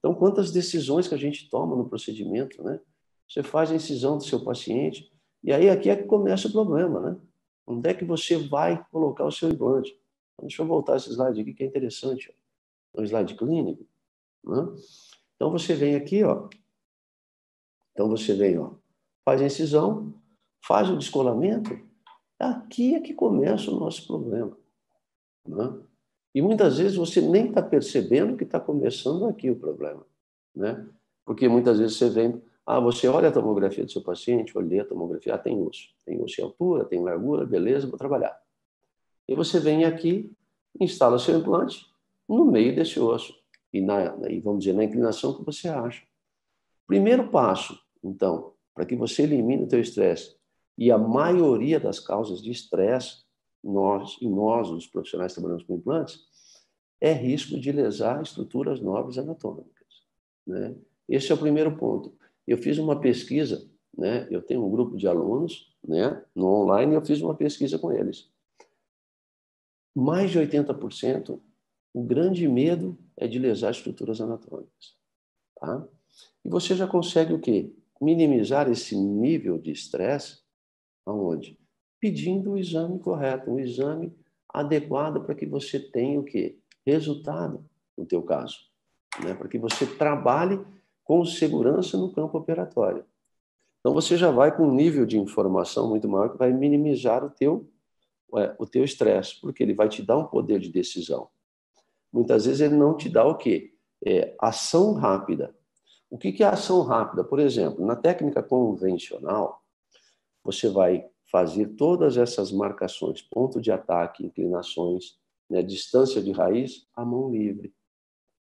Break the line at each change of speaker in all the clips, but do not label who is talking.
Então, quantas decisões que a gente toma no procedimento, né? Você faz a incisão do seu paciente, e aí aqui é que começa o problema, né? Onde é que você vai colocar o seu implante? Então, deixa eu voltar esse slide aqui, que é interessante. É um slide clínico. Né? Então, você vem aqui, ó. Então, você vem, ó, faz a incisão, faz o descolamento. Aqui é que começa o nosso problema. Né? E muitas vezes você nem está percebendo que está começando aqui o problema. Né? Porque muitas vezes você vem, ah, você olha a tomografia do seu paciente, olhei a tomografia, ah, tem osso. Tem osso em altura, tem largura, beleza, vou trabalhar. E você vem aqui, instala seu implante no meio desse osso. E, na, e vamos dizer, na inclinação que você acha. Primeiro passo, então, para que você elimine o teu estresse. E a maioria das causas de estresse nós, e nós, os profissionais que trabalhamos com implantes, é risco de lesar estruturas nobres anatômicas. Né? Esse é o primeiro ponto. Eu fiz uma pesquisa, né? eu tenho um grupo de alunos né? no online eu fiz uma pesquisa com eles. Mais de 80%, o grande medo é de lesar estruturas anatômicas. Tá? E você já consegue o quê? Minimizar esse nível de estresse aonde? pedindo o exame correto, um exame adequado para que você tenha o quê? Resultado, no teu caso. Né? Para que você trabalhe com segurança no campo operatório. Então, você já vai com um nível de informação muito maior que vai minimizar o teu é, o teu estresse, porque ele vai te dar um poder de decisão. Muitas vezes ele não te dá o quê? É, ação rápida. O que é ação rápida? Por exemplo, na técnica convencional, você vai fazer todas essas marcações, ponto de ataque, inclinações, né, distância de raiz, a mão livre.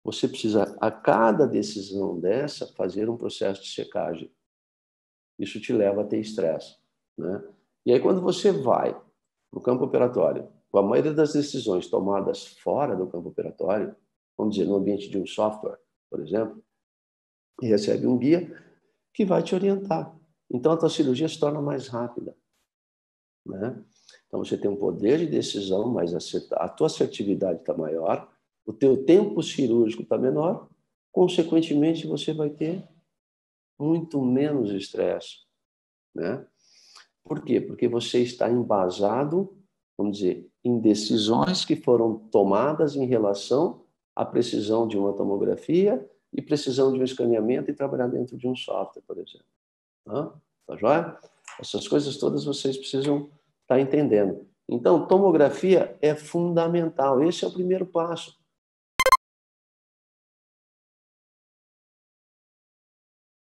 Você precisa, a cada decisão dessa, fazer um processo de secagem. Isso te leva a ter estresse. Né? E aí, quando você vai para o campo operatório, com a maioria das decisões tomadas fora do campo operatório, vamos dizer, no ambiente de um software, por exemplo, e recebe um guia que vai te orientar. Então, a tua cirurgia se torna mais rápida. Né? Então você tem um poder de decisão acertado, a tua assertividade está maior, o teu tempo cirúrgico está menor, consequentemente você vai ter muito menos estresse, né? Por quê? Porque você está embasado, vamos dizer, em decisões que foram tomadas em relação à precisão de uma tomografia e precisão de um escaneamento e trabalhar dentro de um software, por exemplo. Tá joia? Essas coisas todas vocês precisam estar tá entendendo. Então, tomografia é fundamental. Esse é o primeiro passo.